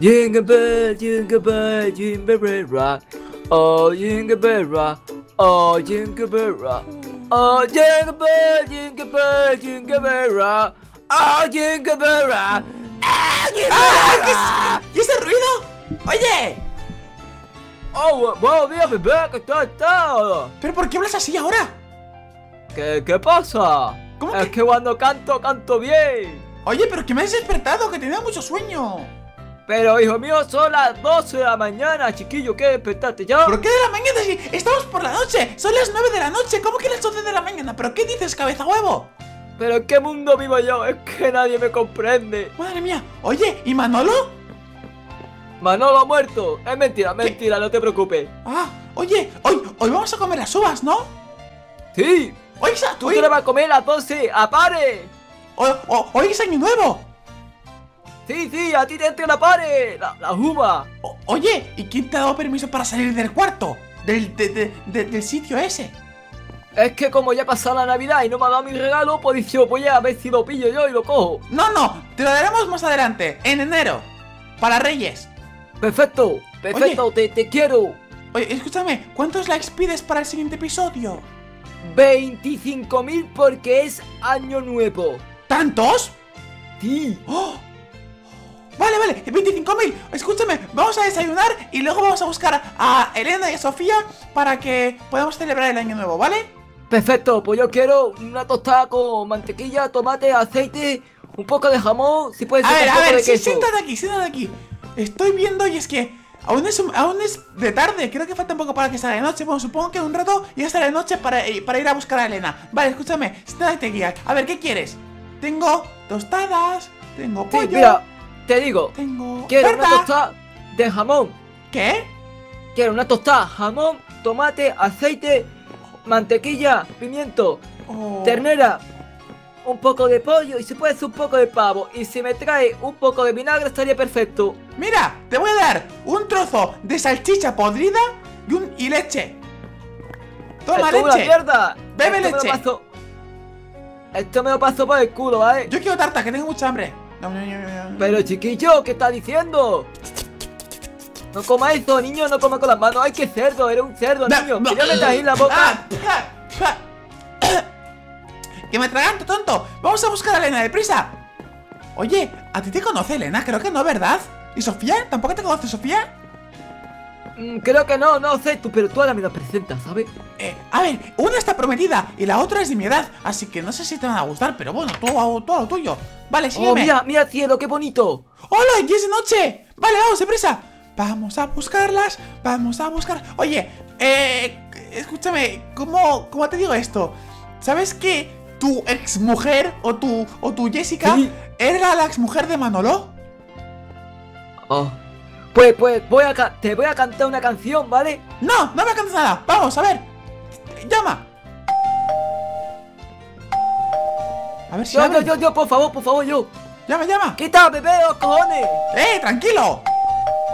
Jingle bell, jingle bell, jingle bell rock. Oh, jingle bell rock. Oh, jingle bell rock. Oh, jingle bell, jingle bell, jingle bell rock. Oh, jingle bell rock. Ah, jingle bell rock. ¿Y ese ruido? Oye, Oh, buenos días, bebé, ¿qué tal estás? ¿pero por qué hablas así ahora? ¿Qué, ¿Qué pasa? ¿Cómo es que- que cuando canto, canto bien. Oye, pero que me has despertado, que tenía mucho sueño. Pero, hijo mío, son las 12 de la mañana, chiquillo, ¿qué despertaste ya? ¿Por qué de la mañana si estamos por la noche? Son las 9 de la noche, ¿cómo que las 12 de la mañana? ¿Pero qué dices, cabeza huevo? ¿Pero en qué mundo vivo yo? Es que nadie me comprende. Madre mía, oye, ¿y Manolo? Manolo ha muerto. Es mentira, mentira, no te preocupes. Ah, oye, hoy, hoy vamos a comer las uvas, ¿no? Sí, Hoy es, tú hoy, te le vas a comer a las 12, a pare. hoy- hoy- hoy es año nuevo. Sí, sí, a ti te entra la pare, la, la uva. O- oye, ¿y quién te ha dado permiso para salir del cuarto? Del, de- de- de- del sitio ese. Es que como ya pasado la Navidad y no me ha dado mi regalo, pues dicho, voy a ver si lo pillo yo y lo cojo. No, no, te lo daremos más adelante, en enero. Para Reyes. Perfecto, perfecto, te, te quiero. Oye, escúchame, ¿cuántos likes pides para el siguiente episodio? 25.000 porque es año nuevo. ¿Tantos? Sí. ¡Oh! Vale, vale, 25.000. Escúchame, vamos a desayunar y luego vamos a buscar a Elena y a Sofía para que podamos celebrar el año nuevo, ¿vale? Perfecto, pues yo quiero una tostada con mantequilla, tomate, aceite, un poco de jamón, si puede A ser ver, un a ver, sí, siéntate aquí, siéntate aquí. Estoy viendo y es que aún es, aún es de tarde, creo que falta un poco para que salga de noche. Bueno, supongo que un rato ya estará de noche para, eh, para ir a buscar a Elena. Vale, escúchame, siéntate aquí. A ver, ¿qué quieres? Tengo tostadas, tengo Sí, pollo, mira, te digo, tengo... quiero una tostada de jamón, ¿Qué? quiero una tostada, jamón, tomate, aceite, mantequilla, pimiento, Oh. ternera, un poco de pollo y si puede ser un poco de pavo. Y si me trae un poco de vinagre estaría perfecto. Mira, te voy a dar un trozo de salchicha podrida y, un, y leche. Toma Esto una leche. mierda. Bebe Esto me lo leche. paso- Esto me lo paso por el culo, ¿vale? Yo quiero tarta, que tengo mucha hambre. Pero chiquillo, ¿qué estás diciendo? No coma eso, niño, no coma con las manos. Ay, qué cerdo, eres un cerdo, niño. Que metas ahí en la boca. ¡Que me traganto, tonto! ¡Vamos a buscar a Elena, deprisa! Oye, ¿a ti te conoce Elena? Creo que no, ¿verdad? ¿Y Sofía? ¿Tampoco te conoce Sofía? Mm, creo que no, no sé tú, pero tú ahora me la presentas, ¿sabes? Eh, a ver, una está prometida y la otra es de mi edad, así que no sé si te van a gustar, pero bueno, tú a lo tuyo. Vale, sígueme. Oh, mira, mira, cielo, qué bonito. ¡Hola! ¡Ya es de noche! Vale, vamos, deprisa. Vamos a buscarlas. Vamos a buscar. Oye, eh. Escúchame, ¿cómo, cómo te digo esto? ¿Sabes que tu exmujer o tu, o tu Jessica Sí. era la exmujer de Manolo? Oh. Pues, pues, voy a ca- te voy a cantar una canción, ¿vale? No, no me cantas nada. Vamos, a ver. Llama. A ver si Yo, yo, yo, yo, por favor, por favor, yo. Llama, llama. Quita, bebé, los cojones. ¡Eh, tranquilo!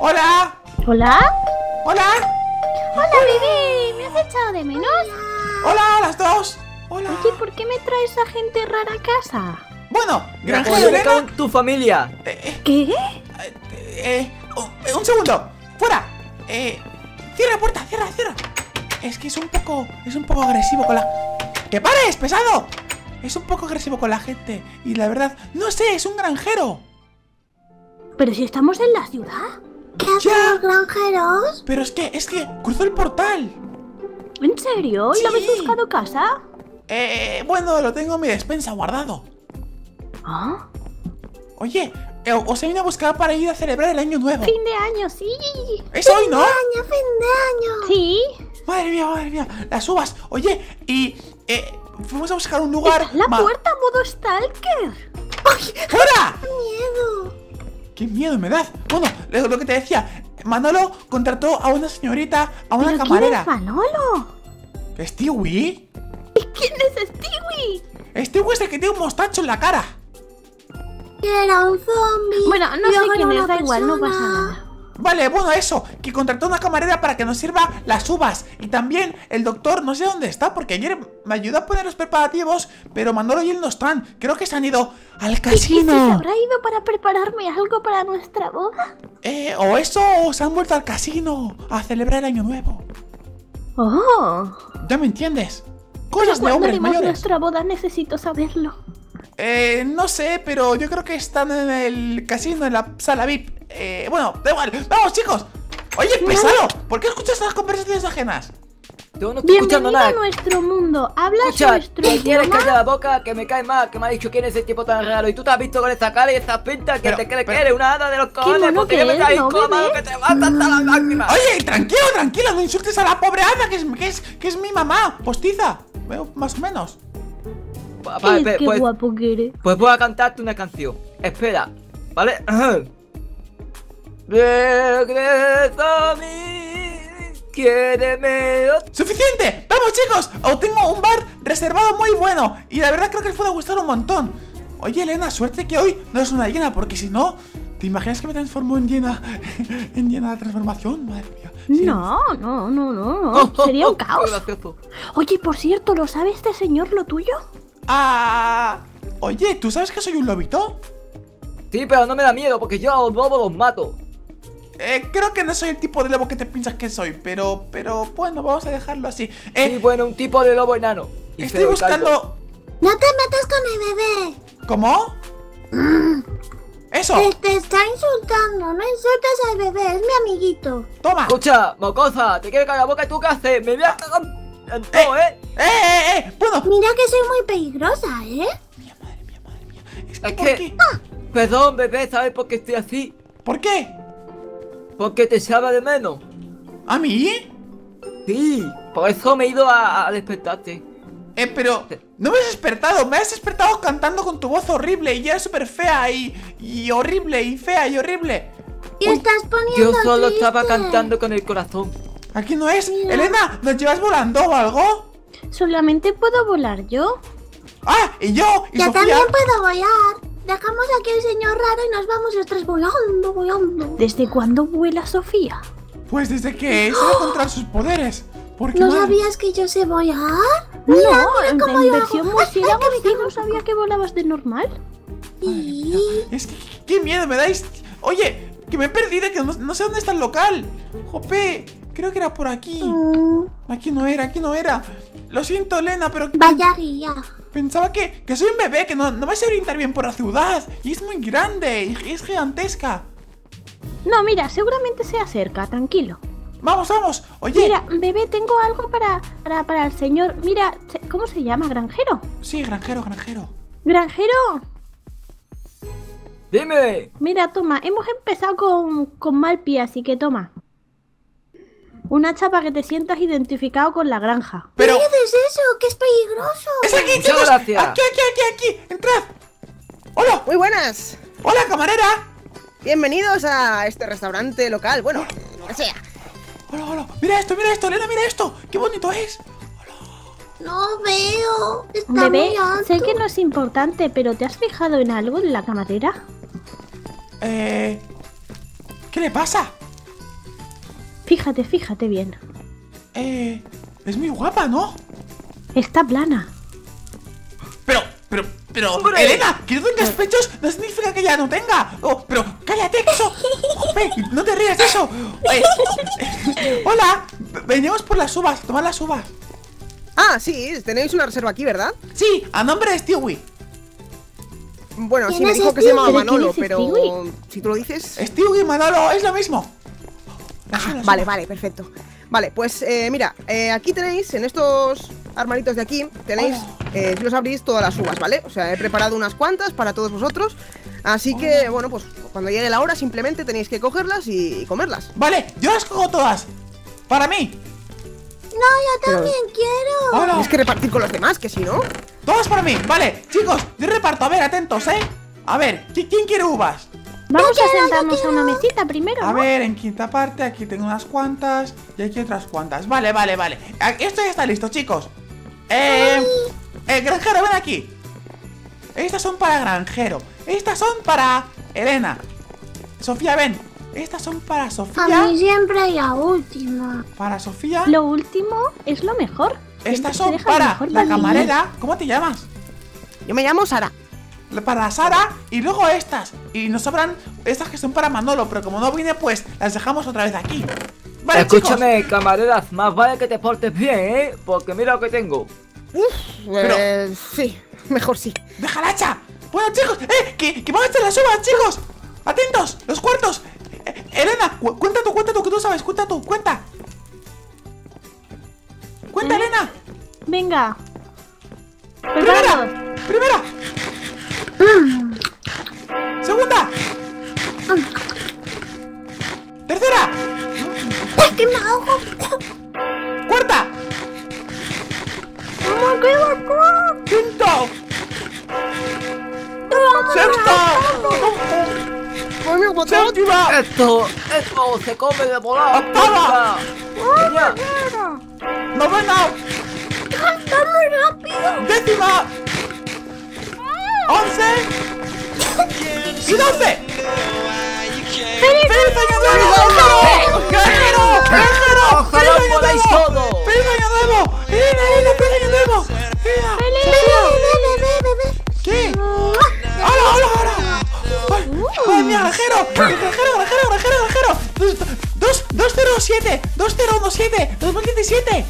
¡Hola! ¿Hola? ¡Hola! Hola, bebé. ¿Me has echado de menos? ¡Hola, las dos! ¡Hola! Oye, ¿por qué me traes a gente rara a casa? Bueno, Mira, granjero Elena. en tu familia. Eh, eh, ¿Qué? Eh, eh, un segundo, fuera. Eh, cierra la puerta, cierra, cierra. Es que es un poco, es un poco agresivo con la. ¡Que pares, pesado! Es un poco agresivo con la gente y la verdad, no sé, es un granjero. Pero si estamos en la ciudad. ¿Qué hacen Ya. los granjeros? Pero es que, es que cruzó el portal. ¿En serio? ¿Y lo habéis Sí. buscado casa? Eh, bueno, lo tengo en mi despensa guardado. ¿Ah? Oye, os he venido a buscar para ir a celebrar el año nuevo. Fin de año, sí. Es hoy, ¿no? Año, fin de año. Sí. Madre mía, madre mía, las uvas. Oye, y eh, fuimos a buscar un lugar. Está en la puerta modo stalker. ¡Fuera! Miedo. ¡Qué miedo me das! Bueno, lo, lo que te decía, Manolo contrató a una señorita, a una ¿Pero camarera. quién es Manolo? ¿Stewie? ¿Quién es Stewie? Stewie es el que tiene un mostacho en la cara. Que era un zombie. Bueno, no sé quién es, da igual, no pasa nada. Vale, bueno, eso, que contrató una camarera para que nos sirva las uvas. Y también el doctor, no sé dónde está, porque ayer me ayudó a poner los preparativos, pero Manolo y él no están. Creo que se han ido al ¿Y se casino. habrá ido para prepararme algo para nuestra boda? Eh, o eso, o se han vuelto al casino a celebrar el año nuevo. Oh. ¿Ya me entiendes? ¿Pero Cosas de cuándo hombres mayores. nuestra boda? Necesito saberlo. Eh, no sé, pero yo creo que están en el casino, en la sala VIP. Eh, bueno, da igual. ¡Vamos, chicos! Oye, pesado, ¿por qué escuchas las conversaciones ajenas? Yo no estoy escuchando Bienvenido nada. a nuestro mundo. ¿Hablas Escucha, nuestro ¿te quieres idioma? callar la boca? Que me cae mal, que me ha dicho quién es ese tipo tan raro. Y tú te has visto con esta cara y estas pintas que Pero- te crees que eres una hada de los cojones. Porque que yo me cae ¿no, que te vas hasta las lágrimas. Oye, tranquilo, tranquilo, no insultes a la pobre hada, que es, que es, que es mi mamá, postiza. Veo, más o menos. Qué pues, guapo que eres. pues voy a cantarte una canción. Espera, ¿vale? Regreso a mí, quiéreme otra ¡Suficiente! ¡Vamos, chicos! Os tengo un bar reservado muy bueno. Y la verdad creo que les puede gustar un montón. Oye, Elena, suerte que hoy no es una llena, porque si no, ¿te imaginas que me transformo en llena? en llena de transformación? Madre mía. Sí. No, no, no, no, no. Sería un caos. Oye, por cierto, ¿lo sabe este señor lo tuyo? Ah. Oye, ¿tú sabes que soy un lobito? Sí, pero no me da miedo porque yo a los lobos los mato. Eh, creo que no soy el tipo de lobo que te piensas que soy, pero, pero bueno, vamos a dejarlo así. Eh, Sí, bueno, un tipo de lobo enano. Y estoy buscando. No te metas con el bebé. ¿Cómo? Eso, Te, te está insultando. No insultes al bebé. Es mi amiguito. toma. Escucha, mocosa, te quiero caer la boca y tú qué haces. Me voy a cagar en todo, ¿eh? ¡Eh, eh, eh! Bueno, Mira que soy muy peligrosa, ¿eh? Mía, madre mía, madre mía. Es que, ¿por que- qué? Perdón, bebé, ¿sabes por qué estoy así? ¿Por qué? Porque te echaba de menos. ¿A mí? Sí, por eso me he ido a, a despertarte. Eh, pero no me has despertado, me has despertado cantando con tu voz horrible y era súper fea y, y horrible y fea y horrible. Y estás poniendo Yo solo triste. estaba cantando con el corazón. Aquí no es. Mira. Elena, ¿nos llevas volando o algo? Solamente puedo volar yo. Ah, y yo, y Yo Sofía. también puedo volar. Dejamos aquí al señor raro y nos vamos los tres volando, volando. ¿Desde cuándo vuela Sofía? Pues desde que se va a encontrar sus poderes. Porque ¿No madre- sabías que yo sé volar? no, mira en, cómo en versión murciélago no sabía que volabas de normal. Sí. Es que qué miedo me dais. Oye, que me he perdido, que no, no sé dónde está el local. Jope, creo que era por aquí. Mm, Aquí no era, aquí no era. Lo siento, Elena, pero Vaya guía. pensaba que, que soy un bebé, que no, no vais a orientar bien por la ciudad. Y es muy grande, y es gigantesca. No, mira, seguramente se acerca, tranquilo. Vamos, vamos. Oye, Mira, bebé, tengo algo para, para, para el señor. Mira, ¿cómo se llama? ¿Granjero? sí, granjero, granjero. ¡Granjero! Dime. Mira, toma, hemos empezado con, con mal pie, así que toma. Una chapa que te sientas identificado con la granja. Pero. ¿Qué haces eso? ¡Que es peligroso! ¡Es aquí, Muchas chicos! gracias. ¡Aquí, aquí, aquí, aquí! ¡Entrad! ¡Hola! Muy buenas. ¡Hola, camarera! Bienvenidos a este restaurante local. Bueno, lo que sea. ¡Hola, hola! ¡Mira esto, mira esto, Elena, mira esto! ¡Qué bonito es! No veo. Está Bebé, muy alto. sé que no es importante, pero ¿te has fijado en algo en la camarera? Eh. ¿Qué le pasa? Fíjate, fíjate bien. Eh. Es muy guapa, ¿no? Está plana. Pero, pero, pero, ¡Hombre! Elena, que no tengas pechos no significa que ya no tenga. Oh, pero, cállate, eso. Jope, no te rías de eso. Eh, hola, v- venimos por las uvas, tomad las uvas. Ah, sí, tenéis una reserva aquí, ¿verdad? Sí, a nombre de Stewie. Bueno, sí ¿Quién me dijo que se llamaba Manolo, pero Stewie? si tú lo dices. Stewie y Manolo es lo mismo. Ah, vale, vale, perfecto. Vale, pues eh, mira, eh, aquí tenéis, en estos armaritos de aquí, tenéis, eh, si los abrís, todas las uvas, ¿vale? O sea, he preparado unas cuantas para todos vosotros. Así que, bueno, pues cuando llegue la hora simplemente tenéis que cogerlas y, y comerlas. Vale, yo las cojo todas. Para mí. No, yo Pero- también quiero. Hola. Tienes que repartir con los demás, que si no. Todas para mí. Vale, chicos, yo reparto. A ver, atentos, ¿eh? A ver, ¿qui- ¿quién quiere uvas? Vamos a sentarnos a una mesita primero, A ¿no? ver, en quinta parte, aquí tengo unas cuantas y aquí otras cuantas. Vale, vale, vale. A- Esto ya está listo, chicos. Eh, eh, granjero, ven aquí. Estas son para granjero. Estas son para Elena. Sofía, ven. Estas son para A Sofía. mí siempre la última. Para Sofía. Lo último es lo mejor. Estas son para la camarera. ¿Cómo te llamas? Yo me llamo Sara. Para Sara y luego estas. Y nos sobran estas que son para Manolo, pero como no viene, pues las dejamos otra vez aquí. Vale, Escúchame, camareras, más vale que te portes bien, ¿eh? Porque mira lo que tengo. Eh, sí, mejor sí. chicos. ¡Deja el hacha! Bueno, chicos, ¡eh! ¡Que, que van a echar las uvas, chicos! ¡Atentos! ¡Los cuartos! Eh, Elena, cu- cuenta tú, cuenta tú, que tú sabes, cuenta tú, cuenta. Cuenta, ¿Eh? Elena. Venga. Primera, primera. Segunda. Tercera. ¡Es que me ahogo! Cuarta. Quinto. Sexta. Coño, botón. Séptima. Esto, esto se come de volado. Octava. Novena. ¡Está muy rápido! Décima. Once. Y doce. ¡Feliz año nuevo! ¡Granjero! Ojalá ¡Feliz año nuevo! ¡Feliz año nuevo! ¡Elena, Elena, feliz año nuevo! ¡Elena! ¿Qué? ¡Hola, hola, hola! ¡Ay, ¡Madre mía, granjero! ¡Granjero, granjero, granjero, granjero! Dos- dos- 207, 2017, 2017.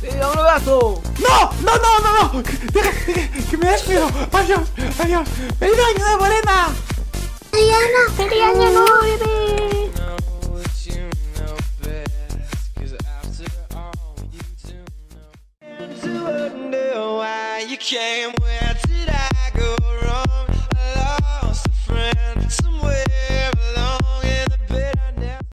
Sí, un abrazo. ¡No! ¡No, no, no, no! Deja, deja, que me das miedo. Adiós, adiós. ¡Feliz año nuevo, Elena! Diana, feliz año nuevo, bebé. wonder why you came